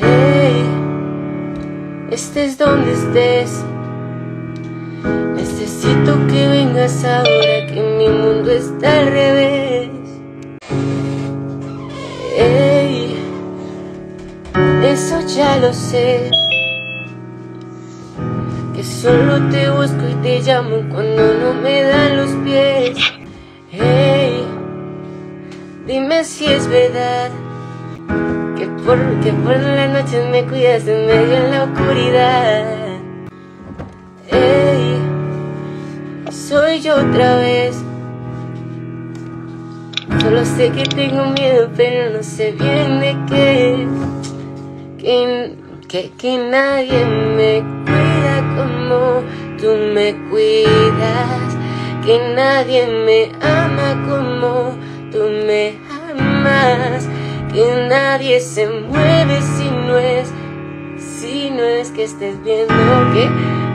Hey, estés donde estés. Necesito que vengas ahora que mi mundo está al revés. Hey, eso ya lo sé. Que solo te busco y te llamo cuando no me dan los pies. Hey, dime si es verdad que por, que por la noche me cuidas en medio en la oscuridad. Ey, soy yo otra vez. Solo sé que tengo miedo, pero no sé bien de qué. Que, que nadie me cuida como tú me cuidas. Que nadie me ama como tú me amas que nadie se mueve si no es, si no es que estés viendo que,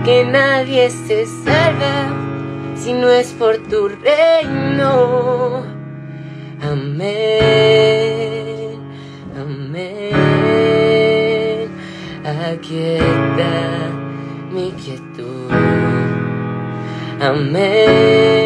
que nadie se salga si no es por tu reino. Amén, amén. Aquí está mi quietud. Amén.